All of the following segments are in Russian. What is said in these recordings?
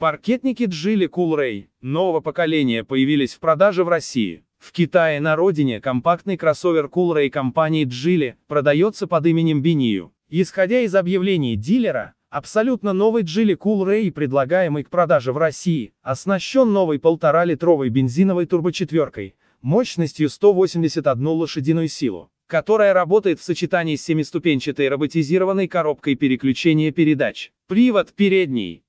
Паркетники Geely Coolray нового поколения появились в продаже в России. В Китае на родине компактный кроссовер Coolray компании Geely продается под именем Binio. Исходя из объявлений дилера, абсолютно новый Geely Coolray, предлагаемый к продаже в России, оснащен новой 1,5-литровой бензиновой турбочетверкой, мощностью 181 лошадиную силу, которая работает в сочетании с семиступенчатой роботизированной коробкой переключения передач. Привод передний.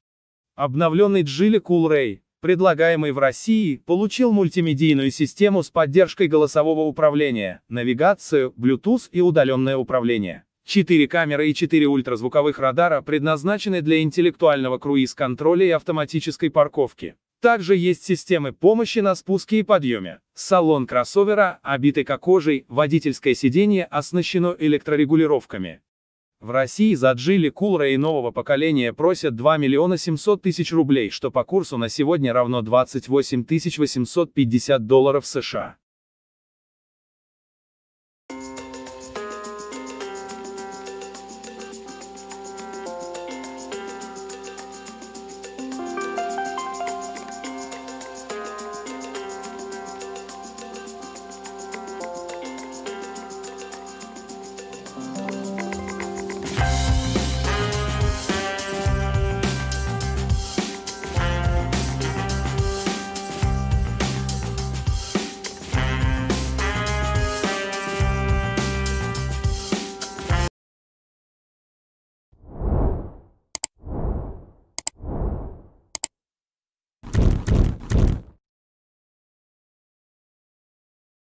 Обновленный Geely Coolray, предлагаемый в России, получил мультимедийную систему с поддержкой голосового управления, навигацию, Bluetooth и удаленное управление. Четыре камеры и четыре ультразвуковых радара предназначены для интеллектуального круиз-контроля и автоматической парковки. Также есть системы помощи на спуске и подъеме. Салон кроссовера, обитый кожей, водительское сиденье оснащено электрорегулировками. В России за Geely Coolray нового поколения просят 2 миллиона 700 тысяч рублей, что по курсу на сегодня равно 28 850 долларов США.